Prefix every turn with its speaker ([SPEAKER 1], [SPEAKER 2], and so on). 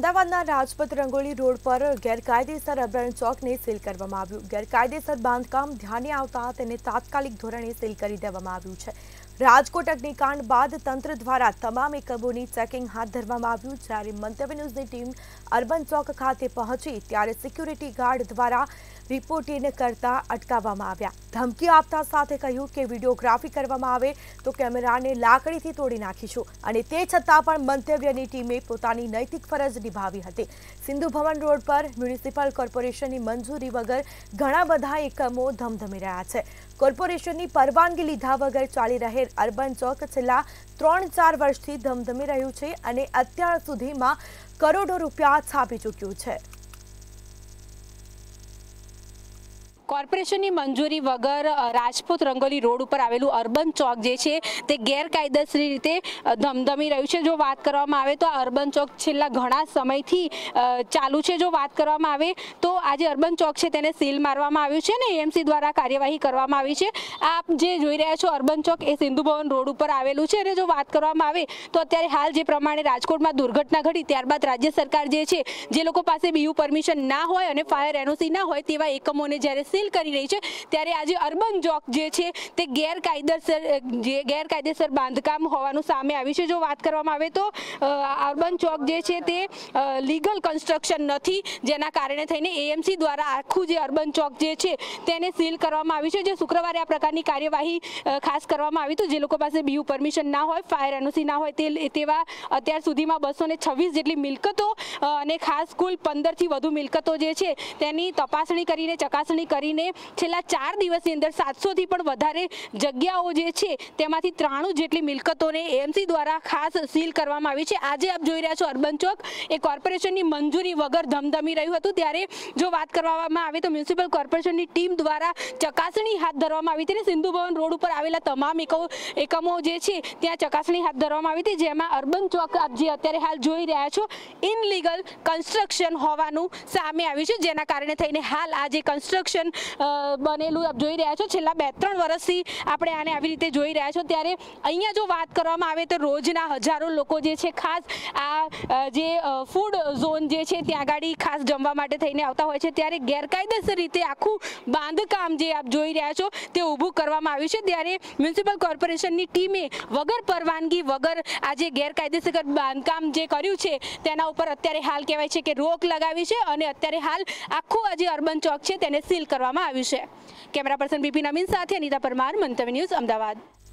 [SPEAKER 1] અમદાવાદના રાજપથ રંગોળી રોડ પર ગેરકાયદેસર અભયારણ્ય ચોકને સીલ કરવામાં આવ્યું. ગેરકાયદેસર બાંધકામ ધ્યાને આવતા તેને તાત્કાલિક ધોરણે સીલ કરી દેવામાં આવ્યું છે. રાજકોટ અગ્નિકાંડ બાદ તંત્ર દ્વારા તમામ એકમોની ચેકિંગ હાથ ધરવામાં આવ્યું. જ્યારે મંતવ્ય ન્યૂઝની ટીમ અર્બન ચોક ખાતે પહોંચી, ત્યારે સિક્યુરિટી ગાર્ડ દ્વારા રિપોર્ટિંગ કરતા અટકાવવામાં આવ્યા. ધમકી આપતા સાથે કહ્યું કે વિડીયોગ્રાફી કરવામાં આવે તો કેમેરાને લાકડીથી તોડી નાખીશું અને તે છતાં પણ મંતવ્યની ટીમે પોતાની નૈતિક ફરજ નિભાવી હતી. સિંધુ ભવન રોડ પર મ્યુનિસિપલ કોર્પોરેશનની મંજૂરી વગર ઘણા બધા એકમો ધમધમી રહ્યા છે. કોર્પોરેશનની પરવાનગી લીધા વગર ચાલી રહેલ અર્બન ચોક છેલ્લા ત્રણ ચાર વર્ષથી ધમધમી રહ્યું છે અને અત્યાર સુધીમાં કરોડો રૂપિયા છાપી ચૂક્યું છે.
[SPEAKER 2] કોર્પોરેશનની મંજૂરી વગર રાજપૂત રંગોલી રોડ ઉપર આવેલું અર્બન ચોક જે છે, તે ગેરકાયદેસર રીતે ધમધમી રહ્યું છે. જો વાત કરવામાં આવે તો આ અર્બન ચોક છેલ્લા ઘણા સમયથી ચાલુ છે. જો વાત કરવામાં આવે તો આજે અર્બન ચોક છે તેને સીલ મારવામાં આવ્યું છે ને એએમસી દ્વારા કાર્યવાહી કરવામાં આવી છે. આપ જે જોઈ રહ્યા છો, અર્બન ચોક એ સિંધુ ભવન રોડ ઉપર આવેલું છે અને જો વાત કરવામાં આવે તો અત્યારે હાલ જે પ્રમાણે રાજકોટમાં દુર્ઘટના ઘટી, ત્યારબાદ રાજ્ય સરકાર જે છે, જે લોકો પાસે બીયુ પરમિશન ના હોય અને ફાયર એનઓસી ના હોય તેવા એકમોને જ્યારે સીલ કરી રહી છે. ત્યારે આજે અર્બન ચોક જે છે, તે ગેરકાયદેસર જે ગેરકાયદેસર બાંધકામ હોવાનું સામે આવ્યું છે. જો વાત કરવામાં આવે તો અર્બન ચોક જે છે, તે લીગલ કન્સ્ટ્રક્શન નથી. જેના કારણે થઈને એએમસી દ્વારા આખું જે અર્બન ચોક જે છે, તેને સીલ કરવામાં આવ્યું છે. જે શુક્રવારે આ પ્રકારની કાર્યવાહી ખાસ કરવામાં આવી તો જે લોકો પાસે બીયુ પરમિશન ના હોય, ફાયર એનઓસી ના હોય, તે તેવા અત્યાર સુધીમાં બસો છવ્વીસ જેટલી મિલકતો અને ખાસ કુલ પંદરથી વધુ મિલકતો જે છે, તેની તપાસણી કરીને ચકાસણી કરીને છેલ્લા ચાર દિવસની અંદર સાતસોથી પણ વધારે જગ્યાઓ જે છે, તેમાંથી ત્રાણું જેટલી મિલકતોને એમસી દ્વારા ખાસ સીલ કરવામાં આવી છે. આજે આપ જોઈ રહ્યા છો અર્બન ચોક. એ કોર્પોરેશનની મંજૂરી વગર ધમધમી રહ્યું હતું. ત્યારે જો વાત કરવામાં આવે તો મ્યુનિસિપલ કોર્પોરેશનની ટીમ દ્વારા ચકાસણી હાથ ધરવામાં આવી હતી સિંધુ ભવન રોડ ઉપર આવેલા તમામ એકમો જે છે, ત્યાં ચકાસણી હાથ ધરવામાં આવી હતી. જેમાં અર્બન ચોક આપ જે અત્યારે હાલ જોઈ રહ્યા છો ઇનલીગલ કન્સ્ટ્રક્શન હોવાનું સામે આવ્યું છે. જેના કારણે થઈને હાલ આ જે કન્સ્ટ્રક્શન બનેલું આપ જોઈ રહ્યા છો. છેલ્લા બે ત્રણ વર્ષથી આપણે આને આવી રીતે જોઈ રહ્યા છો. ત્યારે અહીંયા જો વાત કરવામાં આવે તો રોજના હજારો લોકો જે છે ખાસ આ જે ફૂડ ઝોન જે છે ત્યાં આગળ ખાસ જમવા માટે થઈને આવતા હોય છે. ત્યારે ગેરકાયદેસર રીતે આખું બાંધકામ જે આપ જોઈ રહ્યા છો તે ઊભું કરવામાં આવ્યું છે. ત્યારે મ્યુનિસિપલ કોર્પોરેશનની ટીમે વગર પરવાનગી, વગર આ જે ગેરકાયદેસર બાંધકામ જે કર્યું છે તેના ઉપર અત્યારે હાલ કહેવાય છે કે રોક લગાવી છે અને અત્યારે હાલ આખું આ જે અર્બન ચોક છે તેને સીલ કરવામાં આવ્યું છે. કેમેરા પર્સન બીપી નમીન સાથે અનિતા પરમાર મંતવ્ય ન્યૂઝ અમદાવાદ.